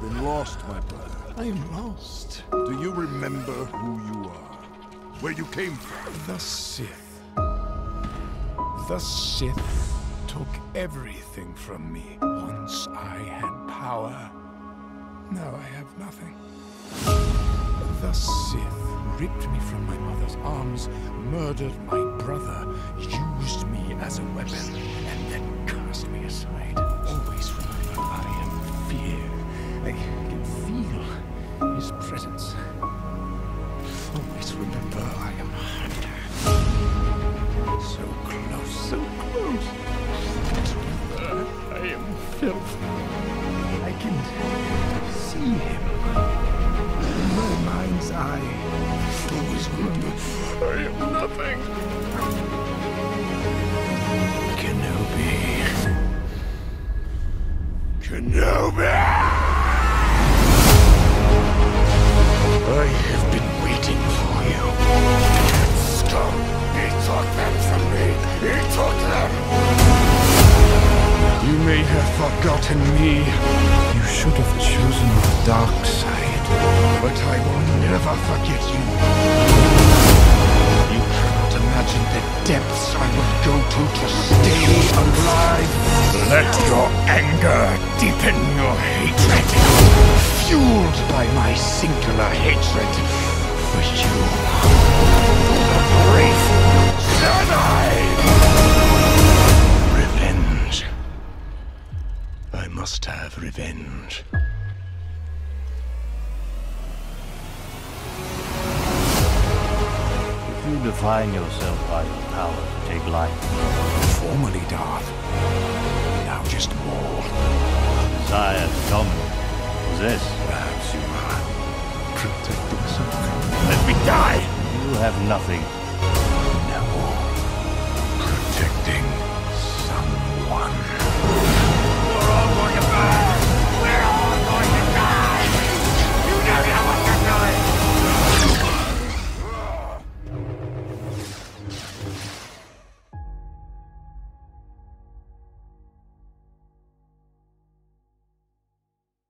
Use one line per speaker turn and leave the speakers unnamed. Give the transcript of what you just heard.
Been lost, my brother.
I am lost.
Do you remember who you are? Where you came from?
The Sith. The Sith took everything from me. Once I had power. Now I have nothing. The Sith ripped me from my mother's arms, murdered my brother, used me as a weapon, and then I can see him. In my mind's eye. I am nothing. You may have forgotten me. You should have chosen the dark side. But I will never forget you. You cannot imagine the depths I would go to to stay alive. Let your anger deepen your hatred. Fueled by my singular hatred for you. The brave Jedi! I must have revenge.
If you define yourself by your power to take life,
Formerly Darth. Now just Maul.
desire to dominate, possess,
Perhaps you are protecting something.
let me die! You have nothing